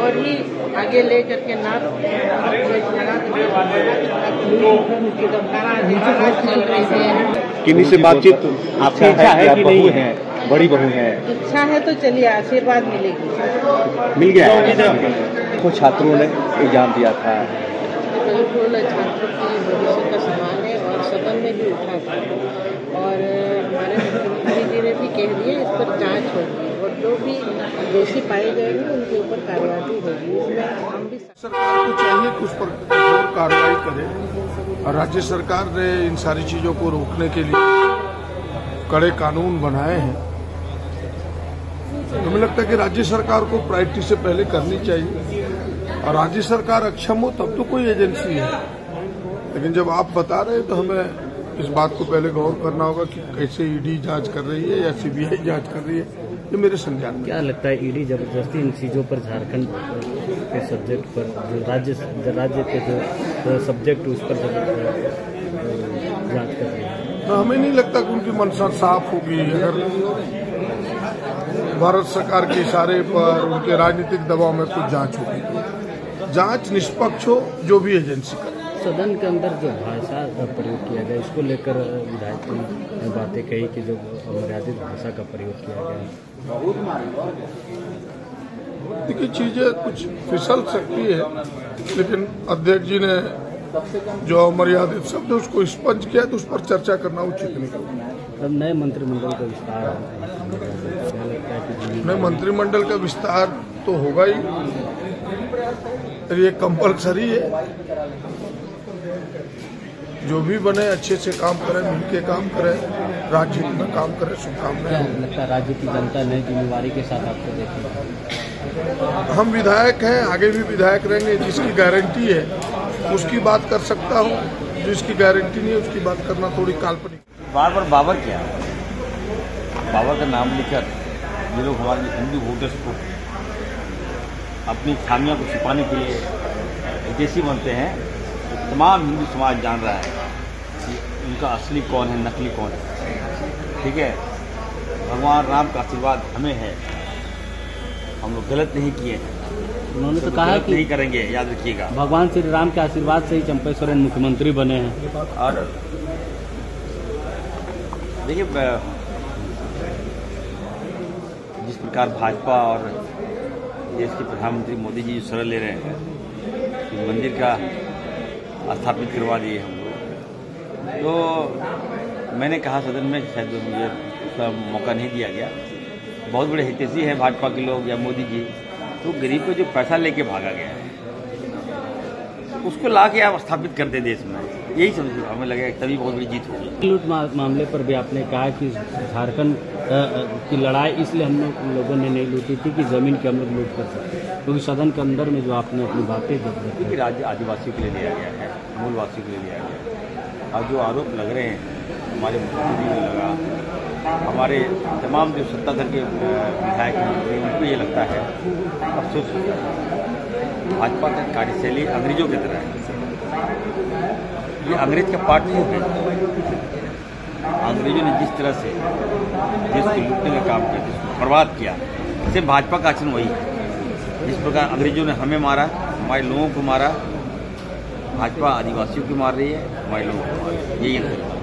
और ही आगे ले करके ना किन्हीं से बातचीत आपकी इच्छा है कि नहीं है? बड़ी बहू है। इच्छा है तो चलिए आशीर्वाद मिलेगी। मिल गया। कुछ छात्रों ने एग्ज़ाम दिया था। बिल्कुल छात्रों की भविष्य का सवाल है और सदन में भी उठा था। और हमारे मुख्यमंत्री जी ने भी कह दिया इस पर जाँच होगी और जो भी दोषी पाए जाएँगे, उनके ऊपर कार्रवाई होगी। इसमें हम भी सरकार को चाहिए कि उस पर कार्रवाई करे। और राज्य सरकार ने इन सारी चीज़ों को रोकने के लिए कड़े कानून बनाए हैं। हमें लगता है कि राज्य सरकार को प्रायोरिटी से पहले करनी चाहिए। और राज्य सरकार अक्षम हो, तब तो कोई एजेंसी है। लेकिन जब आप बता रहे हैं तो हमें इस बात को पहले गौर करना होगा कि कैसे ईडी जाँच कर रही है या सीबीआई जाँच कर रही है। ये मेरे संज्ञान में। क्या लगता है ईडी ज़बरदस्ती इन चीज़ों पर झारखंड के सब्जेक्ट पर जो राज्य राज्य के जो सब्जेक्ट उस पर जाँच कर रही है। तो हमें नहीं लगता कि उनकी मंशा साफ़ होगी। अगर भारत सरकार के इशारे पर उनके राजनीतिक दबाव में कुछ जाँच होगी। जाँच निष्पक्ष हो जो भी एजेंसी करे। सदन के अंदर जो भाषा का प्रयोग किया गया इसको लेकर विधायकों ने बातें कही कि जो अमर्यादित भाषा का प्रयोग किया गया। देखिए चीज़ें कुछ फिसल सकती है लेकिन अध्यक्ष जी ने जो अमर्यादित शब्द उसको स्पंज किया तो उस पर चर्चा करना उचित नहीं। अब नए मंत्रिमंडल का विस्तार नए मंत्रिमंडल का विस्तार तो होगा ही ये कंपलसरी है। जो भी बने अच्छे से काम करें मिलके काम करें राज्य में काम करें शुभकामनाएँ क्या लगता है राज्य की जनता नई जिम्मेवारी के साथ आपको देखेगी? हम विधायक हैं आगे भी विधायक रहेंगे जिसकी गारंटी है उसकी बात कर सकता हूँ। जिसकी गारंटी नहीं है उसकी बात करना थोड़ी काल्पनिक। बार बार बाबर क्या? बाबर का नाम लेकर ये लोग हमारे हिंदू वोटर्स को अपनी खामियों को छिपाने के लिए जैसी बनते हैं। तमाम हिंदू समाज जान रहा है कि उनका असली कौन है नकली कौन है। ठीक है? भगवान राम का आशीर्वाद हमें है। हम लोग गलत नहीं किए हैं। उन्होंने तो कहा कि नहीं करेंगे याद रखिएगा। भगवान श्री राम के आशीर्वाद से ही चंपे सोरेन मुख्यमंत्री बने हैं। और देखिए जिस प्रकार भाजपा और देश के प्रधानमंत्री मोदी जी शरण ले रहे हैं मंदिर का स्थापित करवा दिए हम लोग। तो मैंने कहा, सदन में शायद मुझे उसका मौका नहीं दिया गया। बहुत बड़े हितैषी हैं, भाजपा के लोग या मोदी जी। तो गरीब को जो पैसा लेके भागा गया है उसको ला के आप स्थापित कर दे देश में। यही समझ हमें लगा तभी बहुत बड़ी जीत होगी। लूट मामले पर भी आपने कहा कि झारखंड की लड़ाई इसलिए हम लोग लोगों ने नहीं लूटी थी कि ज़मीन की हम लोग लूट कर सकते क्योंकि सदन के अंदर में जो आपने अपनी बातें क्योंकि राज्य आदिवासियों के लिए लिया गया है मूलवासियों के लिए लिया गया है। और जो आरोप लग रहे हैं हमारे मुख्यमंत्री लगा हमारे तमाम जो सत्ताधर के विधायक हैं हैं, उनको ये लगता है अफसोस होता है। भाजपा का कार्यशैली अंग्रेज़ों की तरह है। ये अंग्रेज़ का पार्ट नहीं है। अंग्रेज़ों ने जिस तरह से देश को लूटने का काम किया बर्बाद किया, सिर्फ़ भाजपा का आचरण वही है। जिस प्रकार अंग्रेज़ों ने हमें मारा, हमारे लोगों को मारा, भाजपा आदिवासियों को मार रही है, हमारे लोगों को मार रही है। यही अंतर है।